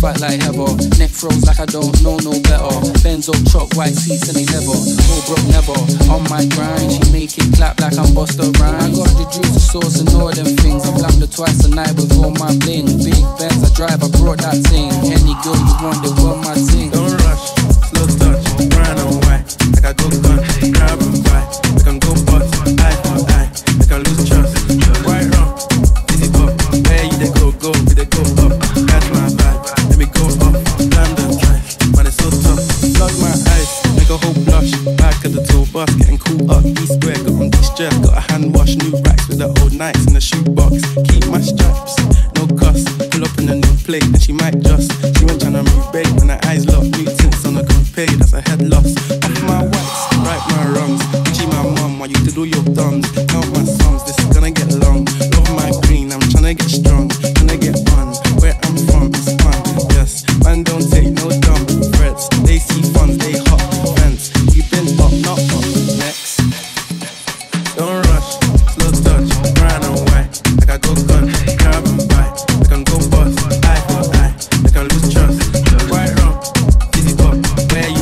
back like Heather. Neck froze like I don't know no better. Benzo truck, white seats and they never. Go broke never. On my grind, she make it clap like I'm Busta Rhymes. I got the juice, the sauce and all them things. I blamed her twice a night with all my bling. Big Benz, I drive, I brought that thing. Any girl you want, they want the old nights in the shoebox. Keep my stripes. no cuss. Pull up in a new plate, and she might just. She went trying to move bait, and her eyes locked. New tints on the coupe, that's a head loss. Off my whites, right my wrongs.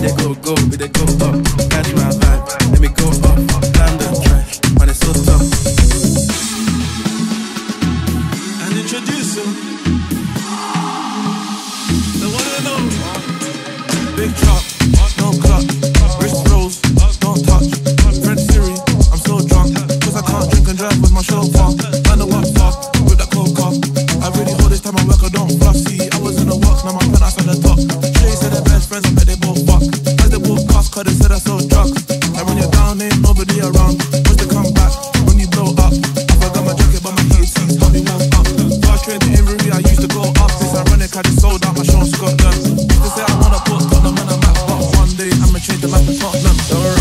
they go, go, we they go up. Catch my vibe, let me go up. London trash, man, it's so tough. And introduce him. Sorry.